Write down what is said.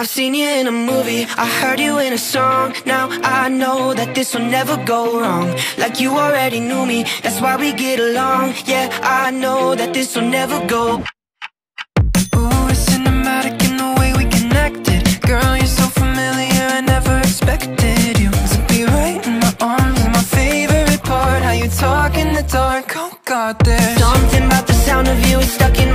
I've seen you in a movie, I heard you in a song. Now I know that this will never go wrong. Like you already knew me, that's why we get along. Yeah, I know that this will never go. Ooh, it's cinematic in the way we connected. Girl, you're so familiar, I never expected you. To be right in my arms. My favorite part. How you talk in the dark, oh God, there's Something about the sound of you is stuck in